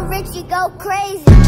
rich, you go crazy.